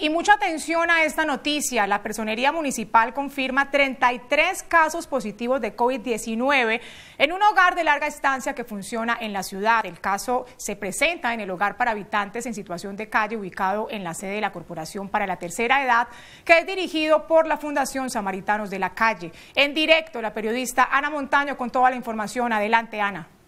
y mucha atención a esta noticia. La Personería Municipal confirma 33 casos positivos de COVID-19 en un hogar de larga estancia que funciona en la ciudad. El caso se presenta en el hogar para habitantes en situación de calle ubicado en la sede de la Corporación para la Tercera Edad, que es dirigido por la Fundación Samaritanos de la Calle. En directo, la periodista Ana Montaño con toda la información. Adelante, Ana.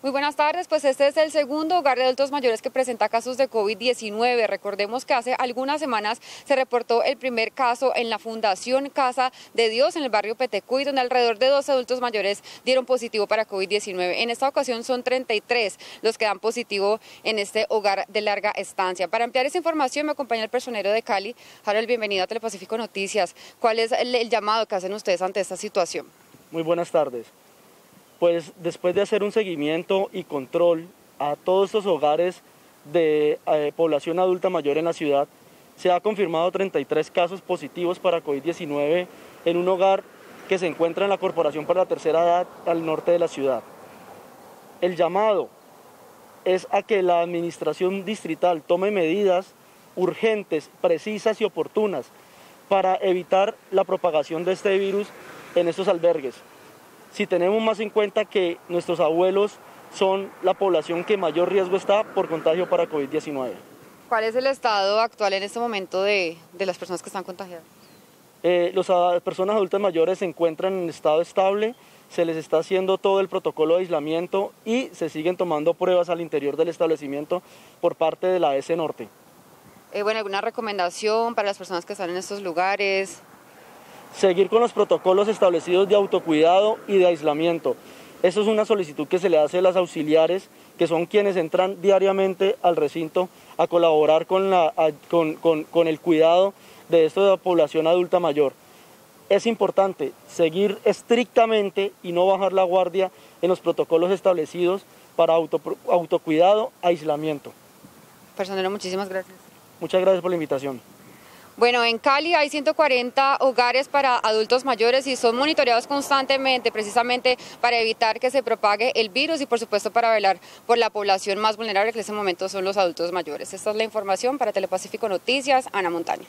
Muy buenas tardes, pues este es el segundo hogar de adultos mayores que presenta casos de COVID-19. Recordemos que hace algunas semanas se reportó el primer caso en la Fundación Casa de Dios en el barrio Petecuy, donde alrededor de dos adultos mayores dieron positivo para COVID-19. En esta ocasión son 33 los que dan positivo en este hogar de larga estancia. Para ampliar esa información me acompaña el personero de Cali. Harold, bienvenido a Telepacífico Noticias. ¿Cuál es el llamado que hacen ustedes ante esta situación? Muy buenas tardes pues después de hacer un seguimiento y control a todos estos hogares de eh, población adulta mayor en la ciudad, se ha confirmado 33 casos positivos para COVID-19 en un hogar que se encuentra en la Corporación para la Tercera Edad al norte de la ciudad. El llamado es a que la administración distrital tome medidas urgentes, precisas y oportunas para evitar la propagación de este virus en estos albergues si tenemos más en cuenta que nuestros abuelos son la población que mayor riesgo está por contagio para COVID-19. ¿Cuál es el estado actual en este momento de, las personas que están contagiadas? Eh, las personas adultas mayores se encuentran en estado estable, se les está haciendo todo el protocolo de aislamiento y se siguen tomando pruebas al interior del establecimiento por parte de la S Norte. Eh, bueno, ¿alguna recomendación para las personas que están en estos lugares? Seguir con los protocolos establecidos de autocuidado y de aislamiento. Eso es una solicitud que se le hace a las auxiliares, que son quienes entran diariamente al recinto a colaborar con, la, con, el cuidado de esta población adulta mayor. Es importante seguir estrictamente y no bajar la guardia en los protocolos establecidos para auto, autocuidado, aislamiento. Personero, muchísimas gracias. Muchas gracias por la invitación. Bueno, en Cali hay 140 hogares para adultos mayores y son monitoreados constantemente precisamente para evitar que se propague el virus y por supuesto para velar por la población más vulnerable que en este momento son los adultos mayores. Esta es la información para Telepacífico Noticias, Ana Montaña.